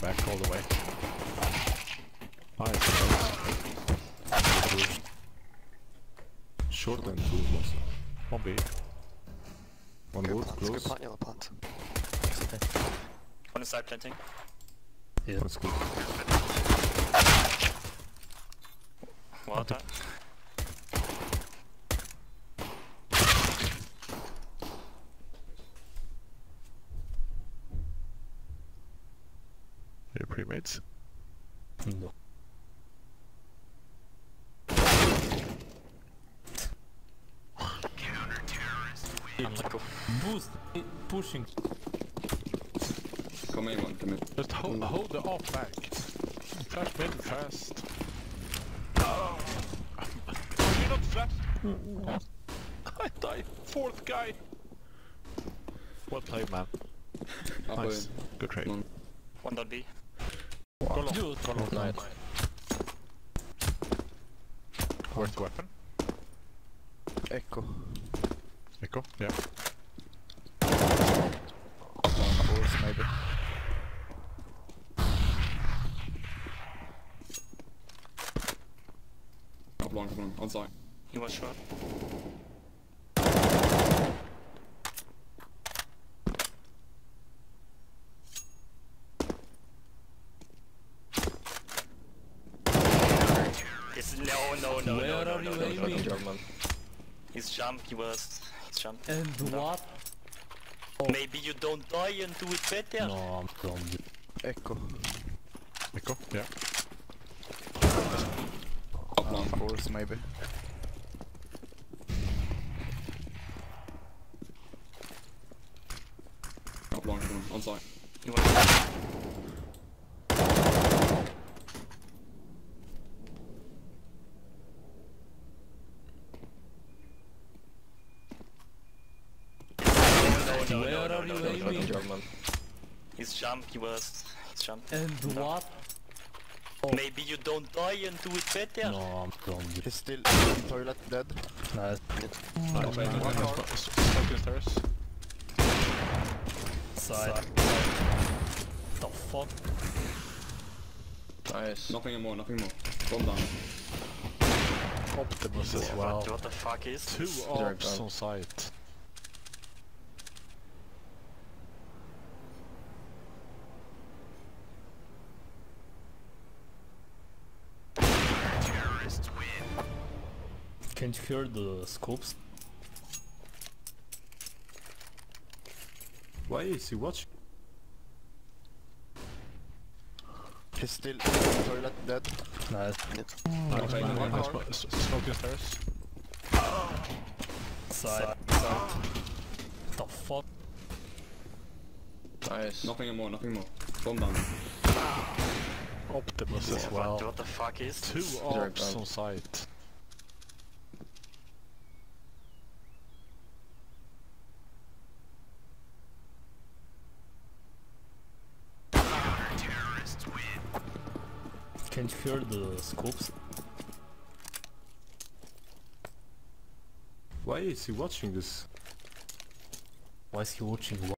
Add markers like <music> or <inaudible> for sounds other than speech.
back all the way. Nice. Short and two was. One B. One Good wood, plant, good close. plant, yellow plant. On the side planting. Yeah. That's good. One time. Your pre-mates. No. Boost. Pushing. Come in, one, come in. Just hold, hold the off back. Flash mid fast. Oh, you're not flash. <laughs> I died. Fourth guy. Well played, man. Nice. Good trade. One dot B. Go long. Go long. nice. Where's weapon? Echo. Echo? Yeah. Force maybe. Up long, come on, on site. He was short. No, no, no, Where no, no, are no, you no, no, aiming? no. He's jump. He was. He's jump. And what? Oh. Maybe you don't die and do it better. No, I'm from the... Echo. Echo? Yeah. Up long. Um, force maybe. Up long, come on, on site. He was. No, no, Where no, are no, you no, no, no, aiming? no. He's jump. He was. He's jump. And what? Maybe you don't die and do it better. No, I'm from the... He's still in toilet dead. Nice. Nice, nice, One nice. car. Smoking stairs. Side. The fuck? Nice. Nothing more, nothing more. Bomb down. Optimus as well. what the fuck is Two this? ops down. on site. Can't you hear the scopes? Why is he watching? He's still in toilet dead. Nice. Okay, One one car. car. Sm- s- Smoking stairs. Side. The fuck? Nice. Nothing more, nothing more. Bomb down. Optimus as well. what the fuck is Two this? ops down. on site. Can't hear the scopes? Why is he watching this? Why is he watching?